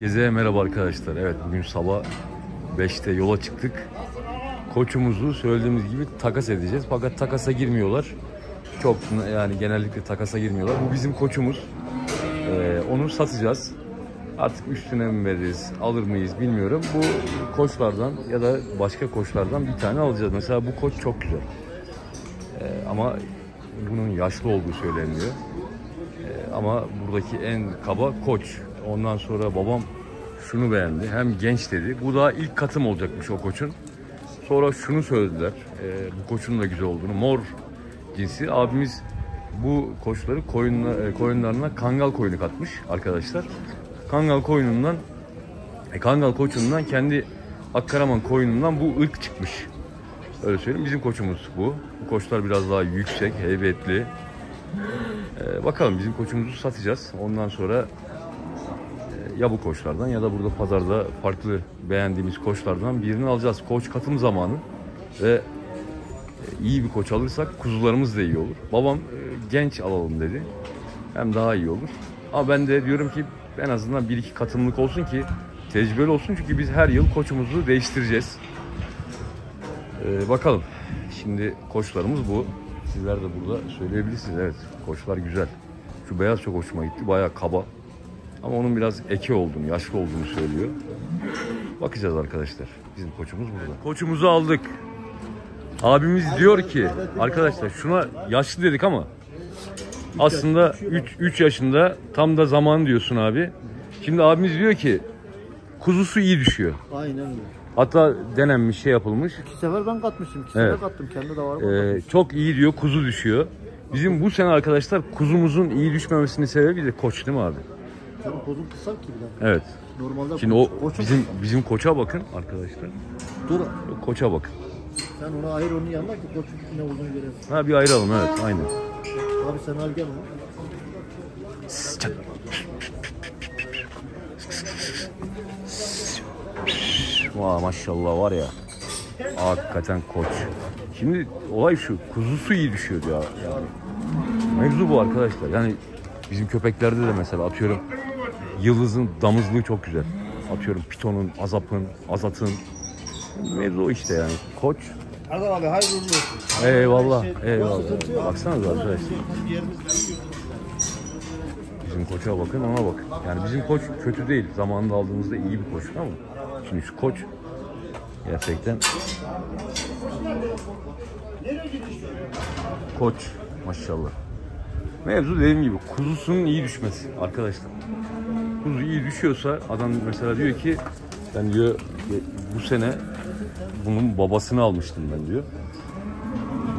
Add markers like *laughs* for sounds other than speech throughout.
Herkese merhaba arkadaşlar. Evet bugün sabah 5'te yola çıktık. Koçumuzu söylediğimiz gibi takas edeceğiz. Fakat takasa girmiyorlar. Çok yani genellikle takasa girmiyorlar. Bu bizim koçumuz. Ee, onu satacağız. Artık üstüne mi veririz, alır mıyız bilmiyorum. Bu koçlardan ya da başka koçlardan bir tane alacağız. Mesela bu koç çok güzel. Ee, ama bunun yaşlı olduğu söyleniyor. Ee, ama buradaki en kaba koç. Ondan sonra babam şunu beğendi. Hem genç dedi. Bu da ilk katım olacakmış o koçun. Sonra şunu söylediler. ee, bu koçun da güzel olduğunu. Mor cinsi. Abimiz bu koçları koyunla, e, koyunlarına kangal koyunu katmış arkadaşlar. Kangal koyunundan e, kangal koçundan kendi Akkaraman koyunundan bu ırk çıkmış. Öyle söyleyeyim. Bizim koçumuz bu. Bu koçlar biraz daha yüksek, heybetli. Ee, bakalım bizim koçumuzu satacağız. Ondan sonra e, ya bu koçlardan ya da burada pazarda farklı beğendiğimiz koçlardan birini alacağız. Koç katım zamanı ve e, iyi bir koç alırsak kuzularımız da iyi olur. Babam e, genç alalım dedi. Hem daha iyi olur. Ama ben de diyorum ki en azından bir iki katımlık olsun ki tecrübeli olsun çünkü biz her yıl koçumuzu değiştireceğiz. Ee, bakalım. Şimdi koçlarımız bu. Sizler de burada söyleyebilirsiniz. Evet koçlar güzel. Şu beyaz çok hoşuma gitti. Bayağı kaba. Ama onun biraz eke olduğunu, yaşlı olduğunu söylüyor. Bakacağız arkadaşlar. Bizim koçumuz burada. Koçumuzu aldık. Abimiz diyor ki arkadaşlar şuna yaşlı dedik ama aslında 3 3 yaşında tam da zamanı diyorsun abi. Şimdi abimiz diyor ki kuzusu iyi düşüyor. Aynen öyle. Hatta denenmiş şey yapılmış. İki sefer ben katmışım. İki Evet. sefer kattım. Kendi de var. Ee, çok iyi diyor kuzu düşüyor. Bizim bu sene arkadaşlar kuzumuzun iyi düşmemesinin sebebi de koç değil mi abi? Senin kozun kısa ki bir. Evet. Normalde Şimdi koç- o koçun- bizim bizim koça bakın arkadaşlar. Dur. Koça bakın. Sen onu ayır onun yanına ki koçun ne olduğunu göresin. Ha bir ayıralım evet aynen. Abi sen al gel onu. Vay maşallah var ya. Hakikaten koç. Şimdi olay şu kuzusu iyi düşüyor ya. Yani. Mevzu bu arkadaşlar. Yani bizim köpeklerde de mesela atıyorum yıldızın damızlığı çok güzel. Atıyorum pitonun, azapın, azatın. Mevzu o işte yani. Koç. Erdal abi hayırlı uğurlu olsun. Eyvallah. Eyvallah. Baksanıza arkadaşlar. Bizim koça bakın ona bakın. Yani bizim koç kötü değil. Zamanında aldığımızda iyi bir koç ama şimdi şu koç gerçekten koç maşallah. Mevzu dediğim gibi kuzusunun iyi düşmesi arkadaşlar. Kuzu iyi düşüyorsa adam mesela diyor ki ben diyor bu sene bunun babasını almıştım ben diyor.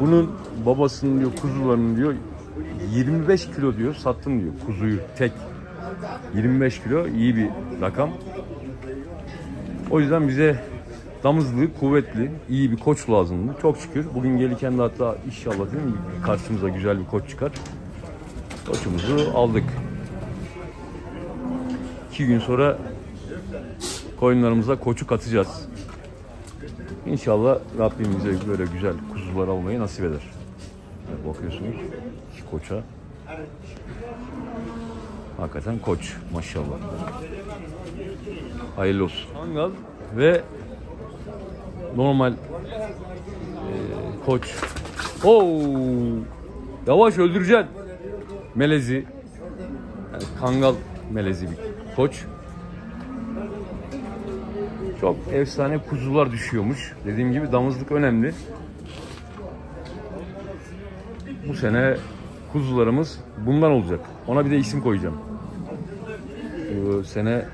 Bunun babasının diyor kuzularının diyor 25 kilo diyor sattım diyor kuzuyu tek. 25 kilo iyi bir rakam. O yüzden bize damızlı, kuvvetli, iyi bir koç lazımdı. Çok şükür. Bugün gelirken de hatta inşallah değil mi karşımıza güzel bir koç çıkar. Koçumuzu aldık. İki gün sonra koyunlarımıza koçu katacağız. İnşallah Rabbim bize böyle güzel kuzular almayı nasip eder. Bakıyorsunuz iki koça. Hakikaten koç maşallah. Hayırlı olsun. Mangal ve normal e, koç. Oo! Yavaş öldüreceksin. Melezi. Yani kangal melezi bir koç. Çok efsane kuzular düşüyormuş. Dediğim gibi damızlık önemli. Bu sene kuzularımız bundan olacak. Ona bir de isim koyacağım. Bu sene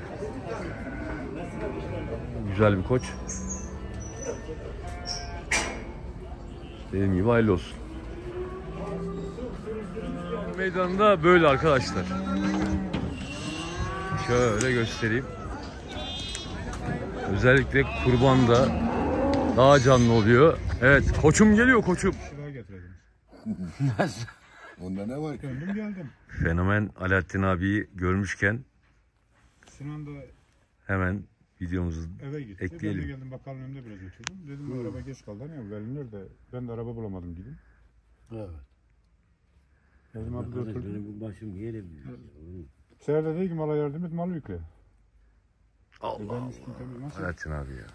güzel bir koç. Dediğim gibi hayırlı olsun. Meydanda böyle arkadaşlar. Şöyle göstereyim. Özellikle kurbanda daha canlı oluyor. Evet koçum geliyor koçum. Şuraya getirdim. Onda ne var? Döndüm geldim. Fenomen Alaaddin abiyi görmüşken Sinan da hemen videomuzu eve gitti. Ekleyelim. Ben de geldim bakalım önümde biraz oturdum. Dedim bu araba geç kaldı. Hani Veli nerede? Ben de araba bulamadım gidin. Evet. Dedim abi de oturdum. benim bu başım yerim. Seher de dedi ki mala yardım et mal yükle. Allah Ben Allah. üstüm temiz nasıl? Ertin abi ya.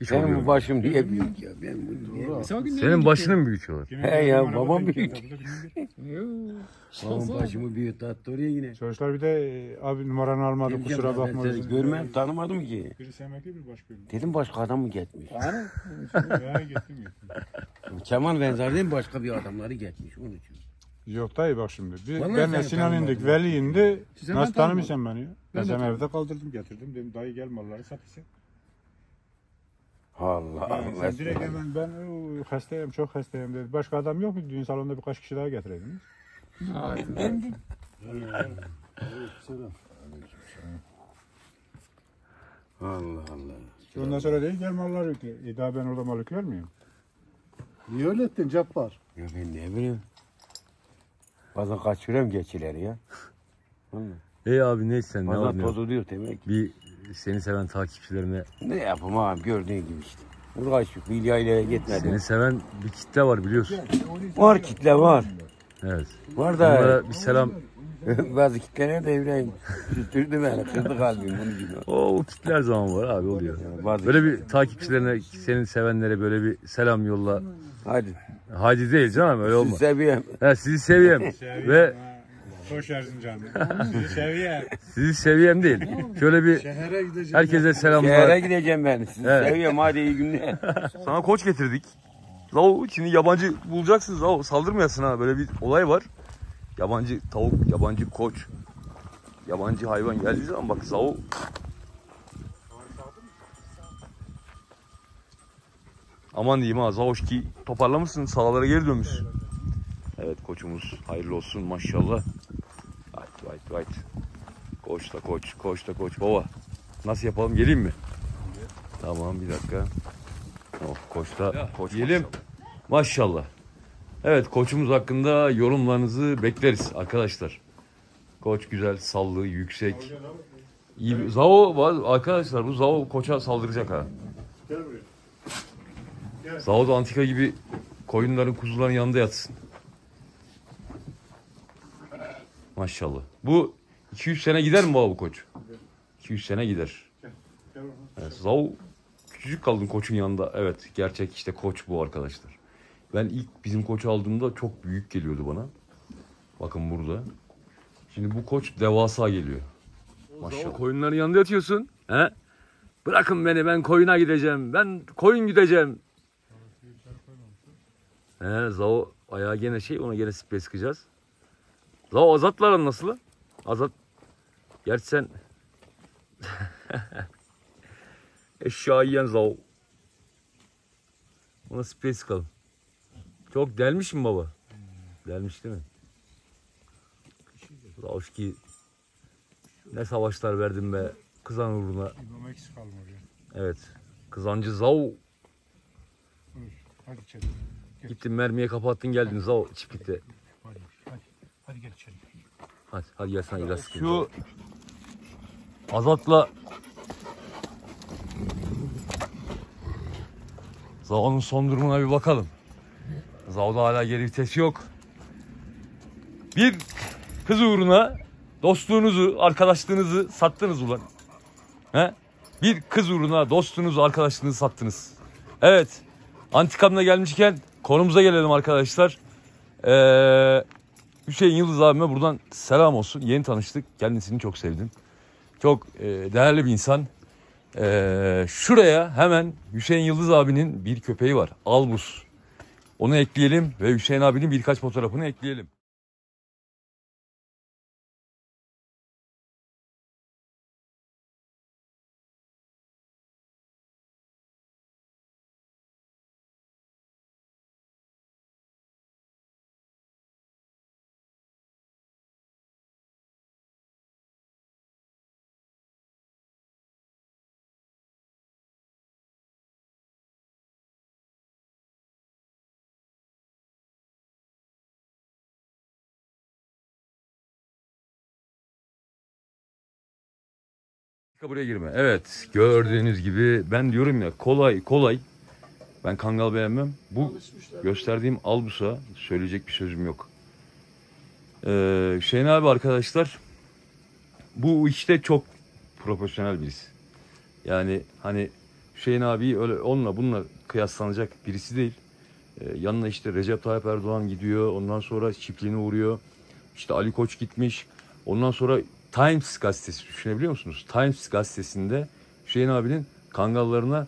Hiç Benim bu başım niye büyük ya? Ben Senin başını mı büyütüyorlar? Kimin He ya, babam büyük. *laughs* Babam başımı büyüttü attı oraya yine. Çocuklar bir de e, abi numaranı almadı kusura bakma. Ben Görmem tanımadım ki. Birisi emekli bir başka. Dedim başka adam mı gitmiş? Ya gittim gittim. Kemal benzer değil mi başka bir adamları gitmiş onun için. Yok dayı bak şimdi. Bir, Vallahi benle seni Sinan tanımadım. indik, Veli indi. Size Nasıl tanımadım. tanımıyorsun beni ya? Ben, Ben de seni tanımadım. evde kaldırdım getirdim. Dedim dayı gel malları sat ise. Allah Sen Allah. direkt hemen ben "Oo, hastayım çok hastayım dedi. Başka adam yok mu? Düğün salonunda birkaç kişi daha getireydiniz. Allah Allah. Ondan sonra değil gel malları yükle. E daha ben orada mal yükler miyim? Niye öyle ettin Cabbar? Ya ben ne bileyim. Bazen kaçırıyorum geçileri ya. Ey abi neyse sen ne Bazen yok. bozuluyor demek. Bir seni seven takipçilerine Ne yapayım abi gördüğün gibi işte. Bir yaylaya gitmedim. seni seven bir kitle var biliyorsun. Var kitle var. Evet. Var da Onlara bir selam. *laughs* bazı kitleler de öyle süstürdü beni. Kırdı kalbim bunun gibi. O, o kitle her zaman var abi oluyor. Bazı Böyle bir takipçilerine, senin sevenlere böyle bir selam yolla. Hadi. Hadi değil canım öyle Sizi olma. seviyorum. He, sizi seviyem ve Hoş Erzincan. Seviye. sizi seviyem değil. Şöyle bir Şehre gideceğim. herkese Şehre selamlar. gideceğim ben. Sizi Evet. seviyorum hadi iyi günler. Sana koç getirdik. Zao şimdi yabancı bulacaksın Zao saldırmayasın ha böyle bir olay var. Yabancı tavuk, yabancı koç, yabancı hayvan geldiği zaman bak Zao Aman diyeyim ha Zaoşki toparlamışsın sahalara geri dönmüşsün. Evet koçumuz hayırlı olsun maşallah. Right right right. Koç da koç, koç da koç baba. Nasıl yapalım geleyim mi? Tamam bir dakika. Oh, koçta koç diyelim. Maşallah. Evet koçumuz hakkında yorumlarınızı bekleriz arkadaşlar. Koç güzel, sallı, yüksek. İyi. Zao var arkadaşlar bu Zao koça saldıracak ha. Zao da antika gibi koyunların kuzuların yanında yatsın. Maşallah. Bu 200 sene gider mi bu koç? 200 sene gider. Evet, Zao küçücük kaldın koçun yanında. Evet gerçek işte koç bu arkadaşlar. Ben ilk bizim koçu aldığımda çok büyük geliyordu bana. Bakın burada. Şimdi bu koç devasa geliyor. Maşallah. Koyunların yanında yatıyorsun. He? Bırakın beni ben koyuna gideceğim. Ben koyun gideceğim. He, Zao ayağı gene şey ona gene sprey sıkacağız. Zao Azat'la nasıl? Azat. Gerçi sen *laughs* Eşya yiyen Zao. Ona sprey sıkalım. Çok delmiş mi baba? Delmiş değil mi? Zaoşki ne savaşlar verdin be kızan uğruna. Evet. Kızancı Zao. Hadi içeri. Gittin mermiye kapattın geldin Zao çiftlikte. Hadi, hadi. Hadi gel içeri. Hadi hadi gel sana ilaç. Şu Azat'la Zao'nun son durumuna bir bakalım. Zao'da hala geri vites yok. Bir kız uğruna dostluğunuzu, arkadaşlığınızı sattınız ulan. He? Bir kız uğruna dostunuzu, arkadaşlığınızı sattınız. Evet. Antikam'da gelmişken konumuza gelelim arkadaşlar. Eee Hüseyin Yıldız abime buradan selam olsun. Yeni tanıştık. Kendisini çok sevdim. Çok e, değerli bir insan. E, şuraya hemen Hüseyin Yıldız abinin bir köpeği var. Albus. Onu ekleyelim ve Hüseyin abinin birkaç fotoğrafını ekleyelim. Buraya girme. Evet gördüğünüz gibi ben diyorum ya kolay kolay. Ben kangal beğenmem. Bu gösterdiğim Albus'a söyleyecek bir sözüm yok. Ee, Hüseyin abi arkadaşlar bu işte çok profesyonel birisi. Yani hani Hüseyin abi öyle onunla bununla kıyaslanacak birisi değil. Ee, yanına işte Recep Tayyip Erdoğan gidiyor. Ondan sonra çiftliğine uğruyor. İşte Ali Koç gitmiş. Ondan sonra Times gazetesi düşünebiliyor musunuz? Times gazetesinde Hüseyin abinin kangallarına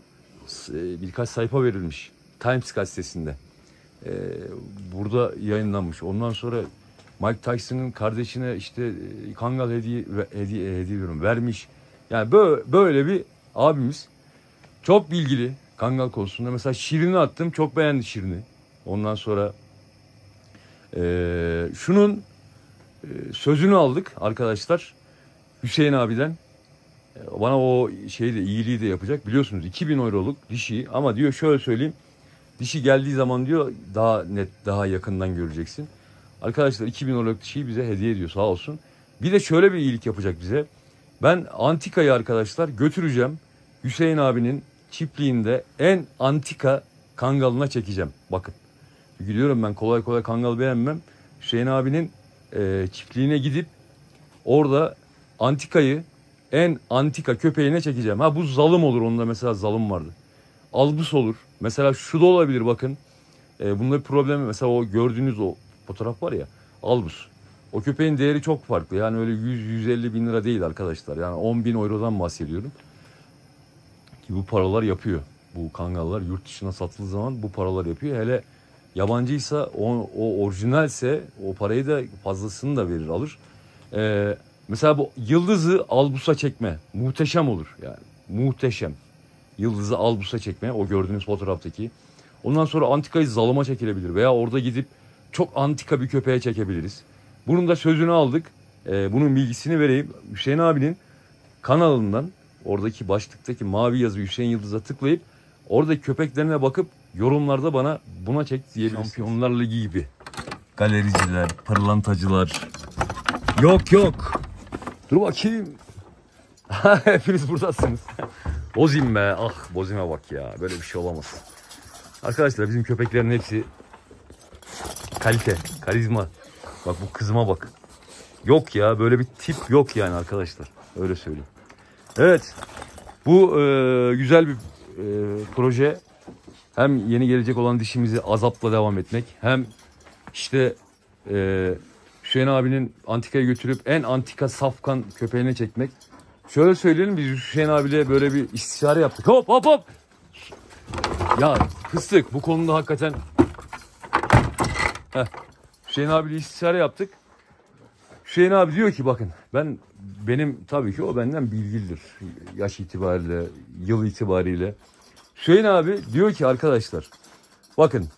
e, birkaç sayfa verilmiş. Times gazetesinde. Ee, burada yayınlanmış. Ondan sonra Mike Tyson'ın kardeşine işte e, kangal hediye hediye hediye ediyorum vermiş. Yani böyle, bir abimiz çok bilgili kangal konusunda. Mesela Şirin'i attım çok beğendi Şirin'i. Ondan sonra şunun sözünü aldık arkadaşlar Hüseyin abiden. E, Bana o şeyi de iyiliği de yapacak. Biliyorsunuz 2000 euroluk dişi ama diyor şöyle söyleyeyim. Dişi geldiği zaman diyor daha net daha yakından göreceksin. Arkadaşlar 2000 euroluk dişiyi bize hediye ediyor sağ olsun. Bir de şöyle bir iyilik yapacak bize. Ben antikayı arkadaşlar götüreceğim. Hüseyin abinin çiftliğinde en antika kangalına çekeceğim. Bakın. Çünkü diyorum ben kolay kolay kangal beğenmem. Hüseyin abinin e, çiftliğine gidip orada antikayı en antika köpeğine çekeceğim. Ha bu zalım olur. Onda mesela zalım vardı. Albus olur. Mesela şu da olabilir bakın. E, bunda bir problem. Mesela o gördüğünüz o fotoğraf var ya. Albus. O köpeğin değeri çok farklı. Yani öyle 100-150 bin lira değil arkadaşlar. Yani 10 bin eurodan bahsediyorum. Ki bu paralar yapıyor. Bu kangallar yurt dışına satıldığı zaman bu paralar yapıyor. Hele yabancıysa o, o orijinalse o parayı da fazlasını da verir alır. Ee, mesela bu yıldızı albusa çekme muhteşem olur yani muhteşem. Yıldızı albusa çekme o gördüğünüz fotoğraftaki. Ondan sonra antikayı zalıma çekilebilir veya orada gidip çok antika bir köpeğe çekebiliriz. Bunun da sözünü aldık. Ee, bunun bilgisini vereyim. Hüseyin abinin kanalından oradaki başlıktaki mavi yazı Hüseyin Yıldız'a tıklayıp oradaki köpeklerine bakıp yorumlarda bana buna çek diyebilirsiniz. Şampiyonlar Ligi gibi. Galericiler, pırlantacılar. Yok yok. Dur bakayım. *laughs* Hepiniz buradasınız. Bozim be. Ah bozime bak ya. Böyle bir şey olamaz. Arkadaşlar bizim köpeklerin hepsi kalite, karizma. Bak bu kızıma bak. Yok ya böyle bir tip yok yani arkadaşlar. Öyle söyleyeyim. Evet. Bu e, güzel bir e, proje. Hem yeni gelecek olan dişimizi azapla devam etmek. Hem işte e, Hüseyin abinin antikaya götürüp en antika safkan köpeğine çekmek. Şöyle söyleyelim biz Hüseyin abiyle böyle bir istişare yaptık. Hop hop hop. Ya fıstık bu konuda hakikaten Heh. Hüseyin abiyle istişare yaptık. Hüseyin abi diyor ki bakın ben benim tabii ki o benden bilgilidir. Yaş itibariyle, yıl itibariyle. Hüseyin abi diyor ki arkadaşlar bakın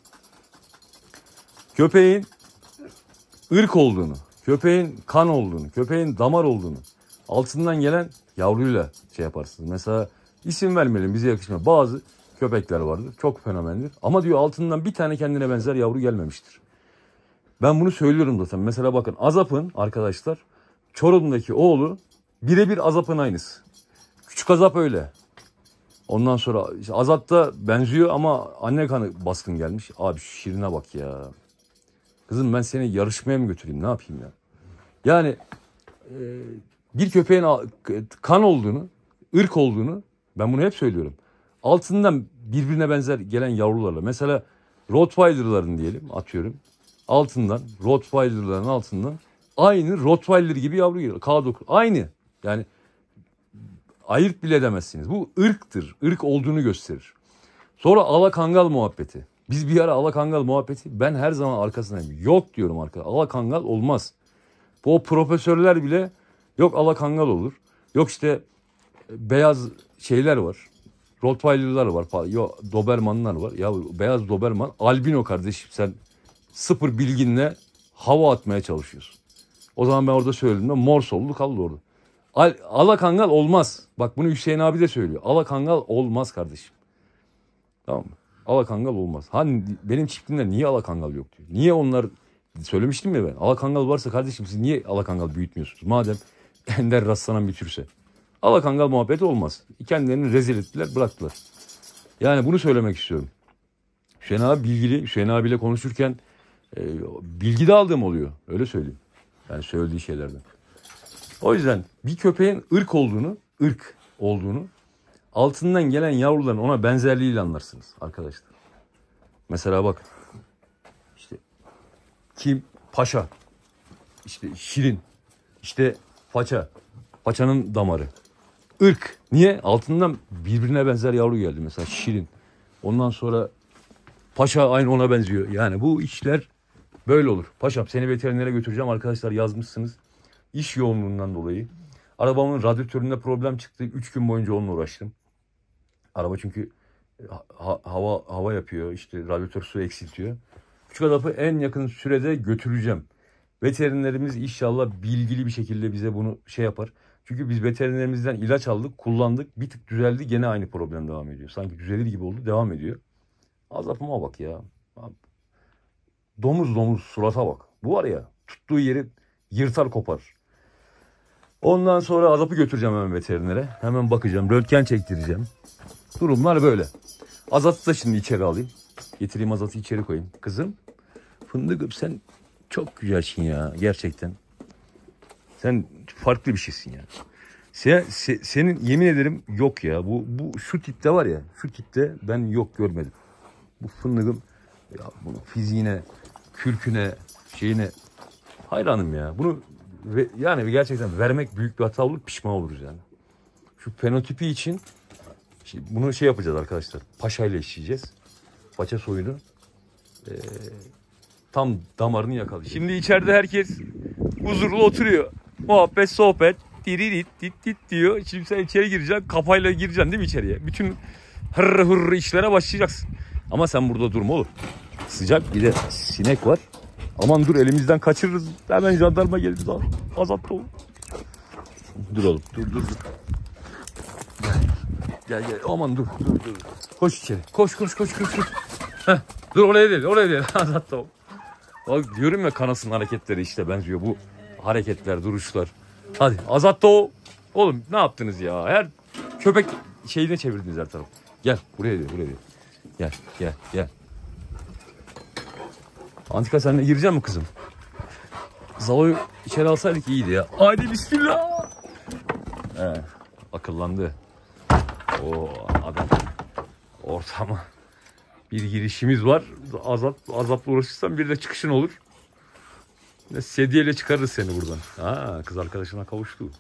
köpeğin ırk olduğunu, köpeğin kan olduğunu, köpeğin damar olduğunu altından gelen yavruyla şey yaparsınız. Mesela isim vermeyelim bize yakışmıyor. Bazı köpekler vardır çok fenomendir ama diyor altından bir tane kendine benzer yavru gelmemiştir. Ben bunu söylüyorum zaten. Mesela bakın Azap'ın arkadaşlar Çorum'daki oğlu birebir Azap'ın aynısı. Küçük Azap öyle. Ondan sonra işte Azap da benziyor ama anne kanı baskın gelmiş. Abi şu Şirin'e bak ya. Kızım ben seni yarışmaya mı götüreyim ne yapayım ya? Yani e, bir köpeğin kan olduğunu, ırk olduğunu ben bunu hep söylüyorum. Altından birbirine benzer gelen yavrularla. Mesela Rottweiler'ların diyelim atıyorum. Altından Rottweiler'ların altından aynı Rottweiler gibi yavru geliyor. K9 aynı. Yani ayırt bile edemezsiniz. Bu ırktır. Irk olduğunu gösterir. Sonra alakangal muhabbeti. Biz bir ara alakangal muhabbeti ben her zaman arkasındayım. Yok diyorum arkadaşlar. Alakangal olmaz. Bu o profesörler bile yok alakangal olur. Yok işte beyaz şeyler var. Rottweiler'lar var. Yok Doberman'lar var. Ya beyaz Doberman albino kardeşim sen sıfır bilginle hava atmaya çalışıyorsun. O zaman ben orada söyledim de mor sollu kaldı orada. Al, alakangal olmaz. Bak bunu Hüseyin abi de söylüyor. Alakangal olmaz kardeşim. Tamam mı? Alakangal olmaz. Hani benim çiftliğimde niye alakangal yok diyor. Niye onlar söylemiştim ya ben. Alakangal varsa kardeşim siz niye alakangal büyütmüyorsunuz? Madem *laughs* ender rastlanan bir türse. Alakangal muhabbeti olmaz. Kendilerini rezil ettiler bıraktılar. Yani bunu söylemek istiyorum. Hüseyin abi bilgili. Hüseyin abiyle konuşurken e, bilgi de aldığım oluyor. Öyle söyleyeyim. Yani söylediği şeylerden. O yüzden bir köpeğin ırk olduğunu ırk olduğunu altından gelen yavruların ona benzerliğiyle anlarsınız arkadaşlar. Mesela bak işte kim paşa işte şirin işte paça paçanın damarı ırk. Niye? Altından birbirine benzer yavru geldi mesela şirin. Ondan sonra paşa aynı ona benziyor. Yani bu işler böyle olur. Paşam seni veterinere götüreceğim arkadaşlar yazmışsınız iş yoğunluğundan dolayı arabamın radyatöründe problem çıktı 3 gün boyunca onunla uğraştım araba çünkü ha- hava hava yapıyor işte radyatör su eksiltiyor küçük adapı en yakın sürede götüreceğim Veterinerimiz inşallah bilgili bir şekilde bize bunu şey yapar. Çünkü biz veterinerimizden ilaç aldık, kullandık. Bir tık düzeldi gene aynı problem devam ediyor. Sanki düzelir gibi oldu devam ediyor. Azapıma bak ya. Domuz domuz surata bak. Bu var ya tuttuğu yeri yırtar kopar. Ondan sonra azapı götüreceğim hemen veterinere. Hemen bakacağım. Röntgen çektireceğim. Durumlar böyle. Azat'ı da şimdi içeri alayım. Getireyim Azat'ı içeri koyayım. Kızım fındıkım sen çok güzelsin ya gerçekten. Sen farklı bir şeysin ya. Sen, se- senin yemin ederim yok ya. Bu, bu şu tipte var ya. Şu tipte ben yok görmedim. Bu fındığım ya bu fiziğine, kürküne, şeyine hayranım ya. Bunu ve, yani gerçekten vermek büyük bir hata olur pişman oluruz yani. Şu fenotipi için şimdi bunu şey yapacağız arkadaşlar. Paşayla işleyeceğiz. Paça soyunu tam damarını yakalıyor. Şimdi içeride herkes huzurlu oturuyor. Muhabbet, sohbet, diririt, dit dit diyor. Şimdi sen içeri gireceksin, kafayla gireceksin değil mi içeriye? Bütün hırrı hırrı işlere başlayacaksın. Ama sen burada durma oğlum. Sıcak bir de sinek var. Aman dur elimizden kaçırırız. Hemen jandarma gelir. Azat ol. Dur oğlum dur dur dur. Gel gel aman dur dur dur. Koş içeri. Koş koş koş koş. koş. Heh, dur oraya değil oraya değil. *laughs* Azat ol. Bak diyorum ya kanasın hareketleri işte benziyor bu hareketler, duruşlar. Hadi Azat da o. Oğlum ne yaptınız ya? Her köpek şeyine çevirdiniz her tarafı. Gel buraya diyor, buraya diyor. Gel, gel, gel. Antika sen de girecek mi kızım? Zalo'yu içeri alsaydık iyiydi ya. Haydi bismillah. He, akıllandı. O adam ortama bir girişimiz var. Azap, azapla uğraşırsan bir de çıkışın olur. Ne sedyeyle çıkarırız seni buradan. Ha, kız arkadaşına kavuştu.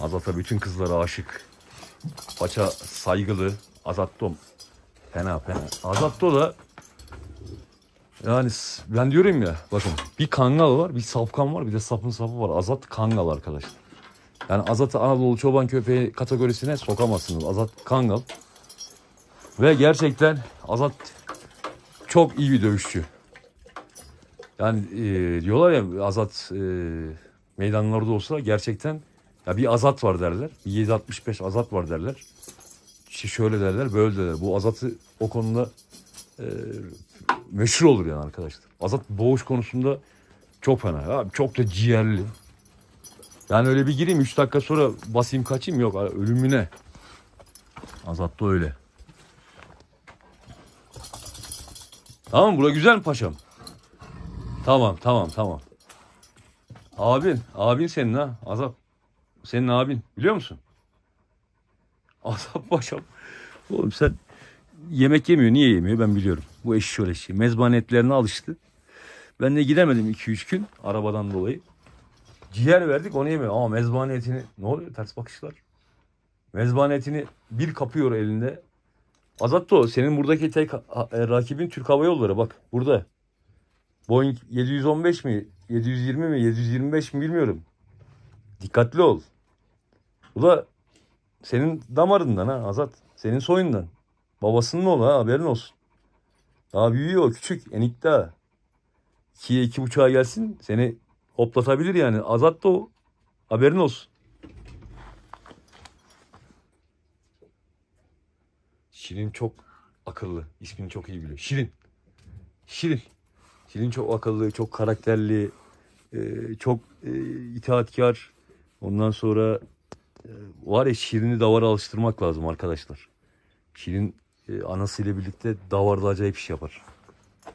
Azat'a bütün kızlara aşık. Paça saygılı. Azattom. Fena fena. Azatto da yani ben diyorum ya bakın bir kangal var bir safkan var bir de sapın sapı var. Azat kangal arkadaşlar. Yani Azat'ı Anadolu çoban köpeği kategorisine sokamazsınız. Azat kangal. Ve gerçekten Azat çok iyi bir dövüşçü. Yani e, diyorlar ya Azat e, meydanlarda olsa gerçekten ya bir Azat var derler. Bir 765 Azat var derler. Şöyle derler böyle derler. Bu Azat'ı o konuda e, meşhur olur yani arkadaşlar. Azat boğuş konusunda çok fena. Ya, çok da ciğerli. Yani öyle bir gireyim 3 dakika sonra basayım kaçayım yok ölümüne. Azat da öyle. Tamam bura güzel mi paşam? Tamam tamam tamam. Abin, abin senin ha Azap. Senin abin biliyor musun? Azap paşam. Oğlum sen yemek yemiyor. Niye yemiyor ben biliyorum. Bu eşi şöyle eşi. Mezbahane etlerine alıştı. Ben de gidemedim 2-3 gün arabadan dolayı. Ciğer verdik onu yemiyor. Ama mezbahane etini ne oluyor ters bakışlar. Mezbahane etini bir kapıyor elinde. Azatto senin buradaki tek e, rakibin Türk Hava Yolları bak burada. Boeing 715 mi 720 mi 725 mi bilmiyorum. Dikkatli ol. Bu da senin damarından ha Azat. Senin soyundan. Babasının oğlu ha haberin olsun. Daha büyüyor küçük enik daha. İkiye iki buçuğa gelsin seni hoplatabilir yani. Azat da o. Haberin olsun. Şirin çok akıllı. İsmini çok iyi biliyor. Şirin. Şirin. Şirin çok akıllı, çok karakterli, e, çok e, itaatkar. Ondan sonra e, var ya Şirin'i davara alıştırmak lazım arkadaşlar. Şirin e, anasıyla birlikte davarda acayip iş yapar.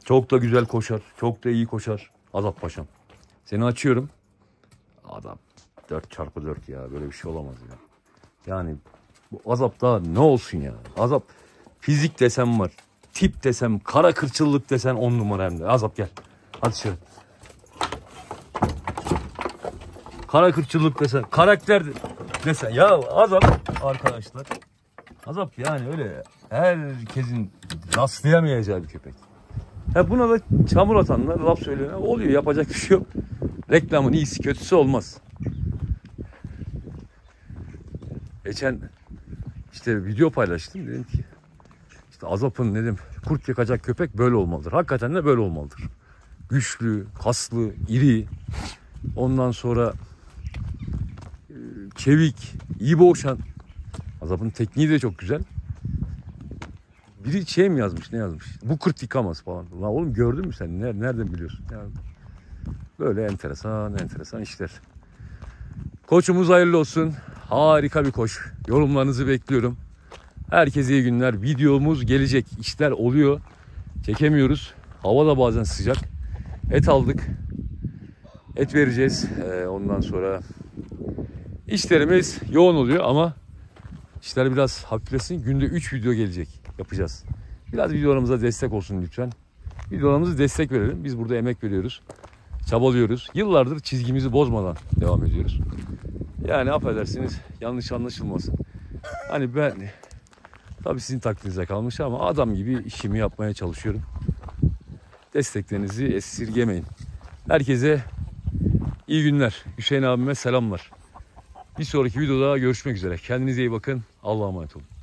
Çok da güzel koşar. Çok da iyi koşar. Azap Paşam. Seni açıyorum. Adam 4 çarpı 4 ya böyle bir şey olamaz ya. Yani bu azap daha ne olsun ya. Azap fizik desem var. Tip desem, kara kırçıllık desen on numara hem de. Azap gel. Hadi şöyle. Kara kırçıllık desen, karakter de- desen. Ya azap arkadaşlar. Azap yani öyle herkesin rastlayamayacağı bir köpek. Ha buna da çamur atanlar, laf söyleyenler oluyor. Yapacak bir şey yok. Reklamın iyisi kötüsü olmaz. Geçen işte video paylaştım dedim ki işte Azap'ın dedim kurt yakacak köpek böyle olmalıdır. Hakikaten de böyle olmalıdır. Güçlü, kaslı, iri. Ondan sonra e, çevik, iyi boğuşan. Azap'ın tekniği de çok güzel. Biri şey mi yazmış ne yazmış? Bu kurt yıkamaz falan. Lan oğlum gördün mü sen? Ner- Nereden biliyorsun? Yani böyle enteresan enteresan işler. Koçumuz hayırlı olsun. Harika bir koç. Yorumlarınızı bekliyorum. Herkese iyi günler. Videomuz gelecek. İşler oluyor. Çekemiyoruz. Hava da bazen sıcak. Et aldık. Et vereceğiz. Ee, ondan sonra işlerimiz yoğun oluyor ama işler biraz hafiflesin. Günde 3 video gelecek. Yapacağız. Biraz videolarımıza destek olsun lütfen. Videolarımıza destek verelim. Biz burada emek veriyoruz. Çabalıyoruz. Yıllardır çizgimizi bozmadan devam ediyoruz. Yani affedersiniz yanlış anlaşılmasın. Hani ben tabii sizin takdirinize kalmış ama adam gibi işimi yapmaya çalışıyorum. Desteklerinizi esirgemeyin. Herkese iyi günler. Hüseyin abime selamlar. Bir sonraki videoda görüşmek üzere. Kendinize iyi bakın. Allah'a emanet olun.